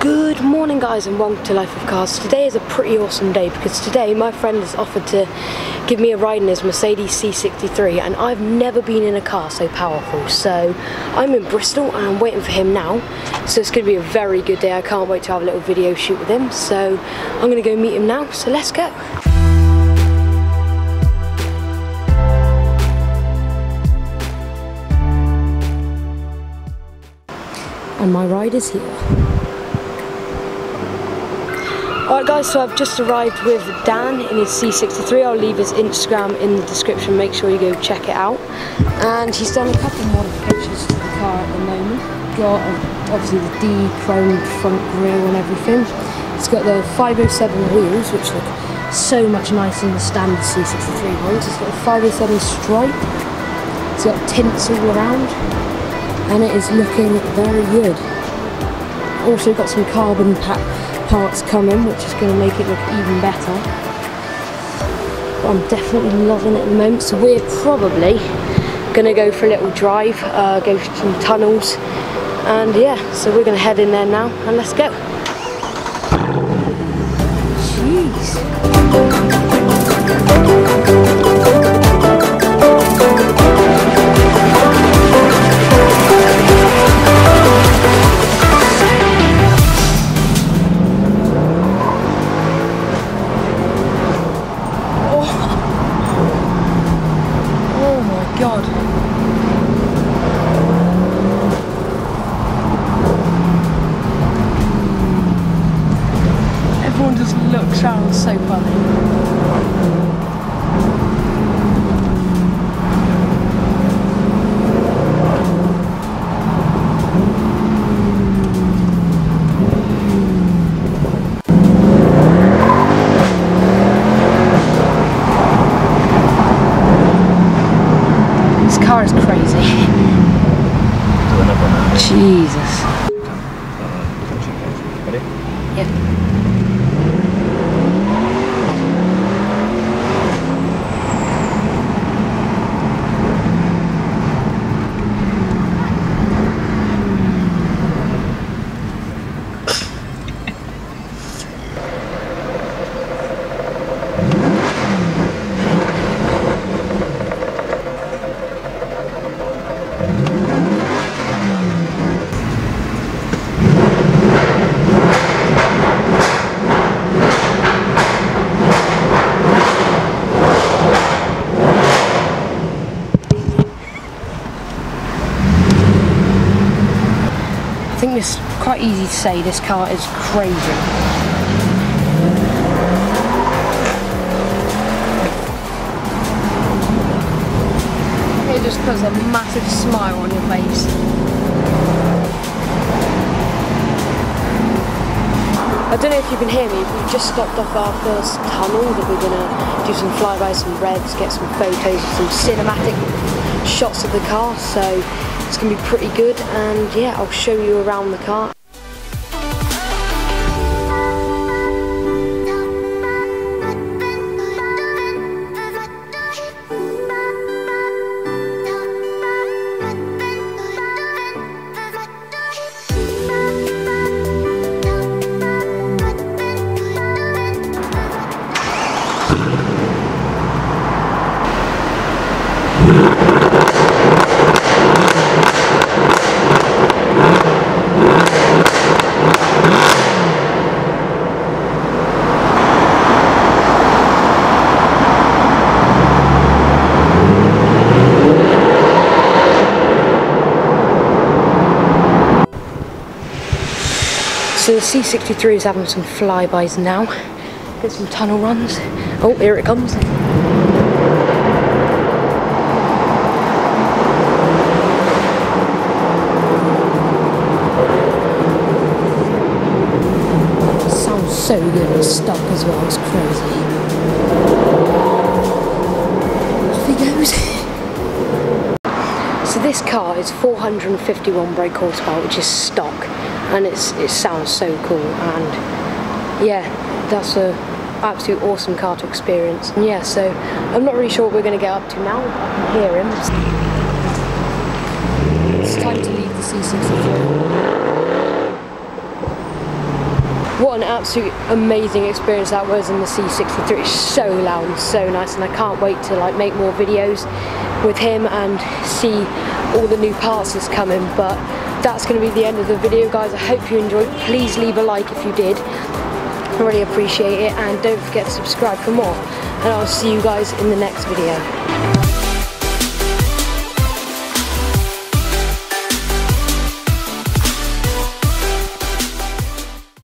Good morning guys and welcome to Life of Cars. Today is a pretty awesome day because today my friend has offered to give me a ride in his Mercedes C63 and I've never been in a car so powerful. So I'm in Bristol and I'm waiting for him now. So it's going to be a very good day. I can't wait to have a little video shoot with him. So I'm going to go meet him now. So let's go. And my ride is here. Alright guys, so I've just arrived with Dan in his C63. I'll leave his Instagram in the description, make sure you go check it out. And he's done a couple of modifications to the car at the moment. Got obviously the D chrome front grille and everything. It's got the 507 wheels, which look so much nicer than the standard C63 ones. It's got a 507 stripe. It's got tints all around. And it is looking very good. Also got some carbon pack parts coming, which is going to make it look even better. But I'm definitely loving it at the moment. So we're probably going to go for a little drive, uh, go through some tunnels, and yeah, so we're going to head in there now, and let's go. Jeez. So funny. This car is crazy. Jesus. Ready? Yep. Think it's quite easy to say this car is crazy. It just puts a massive smile on your face. I don't know if you can hear me, we've just stopped off our first tunnel that we're going to do some flybys, some revs, get some photos, some cinematic shots of the car, so it's going to be pretty good and yeah, I'll show you around the car. So the C63 is having some flybys now. Get some tunnel runs. Oh, here it comes. Sounds so good and stuck as well, it's crazy. Off he goes. So this car is 451 brake horsepower, which is stock, and it's it sounds so cool. And yeah, that's a absolute awesome car to experience. And yeah, so I'm not really sure what we're going to get up to now. I can hear him. It's time to leave the C63. what an absolute amazing experience that was in the C63. It's so loud and so nice and I can't wait to like make more videos with him and see all the new parts that's coming but that's going to be the end of the video guys. I hope you enjoyed. Please leave a like if you did. I really appreciate it and don't forget to subscribe for more and I'll see you guys in the next video.